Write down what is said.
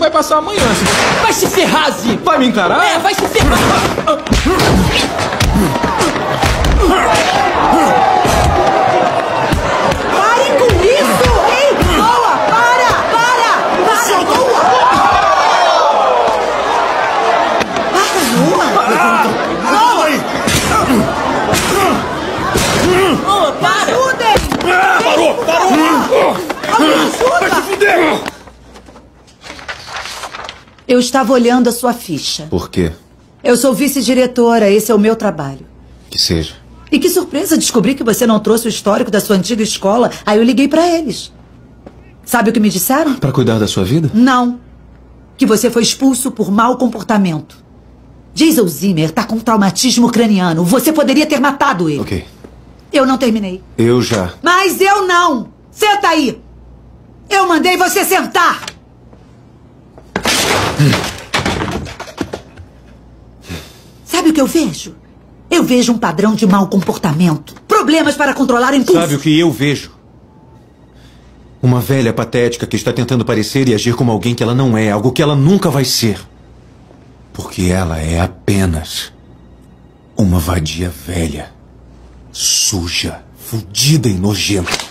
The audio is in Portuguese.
vai passar amanhã. Se... Vai se ferrar, Zico! Vai me encarar? É, vai se ferrar! Pare com isso! Ei, boa! Para! Para! Para, boa! Para, boa! Boa, para! Parou! Parou! Alguém ajuda! Fuder! Eu estava olhando a sua ficha. Por quê? Eu sou vice-diretora, esse é o meu trabalho. Que seja. E que surpresa descobrir que você não trouxe o histórico da sua antiga escola. Aí eu liguei pra eles. Sabe o que me disseram? Pra cuidar da sua vida? Não. Que você foi expulso por mau comportamento. Jason Zimmer tá com traumatismo craniano. Você poderia ter matado ele. Ok. Eu não terminei. Eu já. Mas eu não! Senta aí! Eu mandei você sentar! Sabe o que eu vejo? Eu vejo um padrão de mau comportamento. Problemas para controlar impulsos. Sabe o que eu vejo? Uma velha patética que está tentando parecer e agir como alguém que ela não é, algo que ela nunca vai ser. Porque ela é apenas uma vadia velha, suja, fudida e nojenta.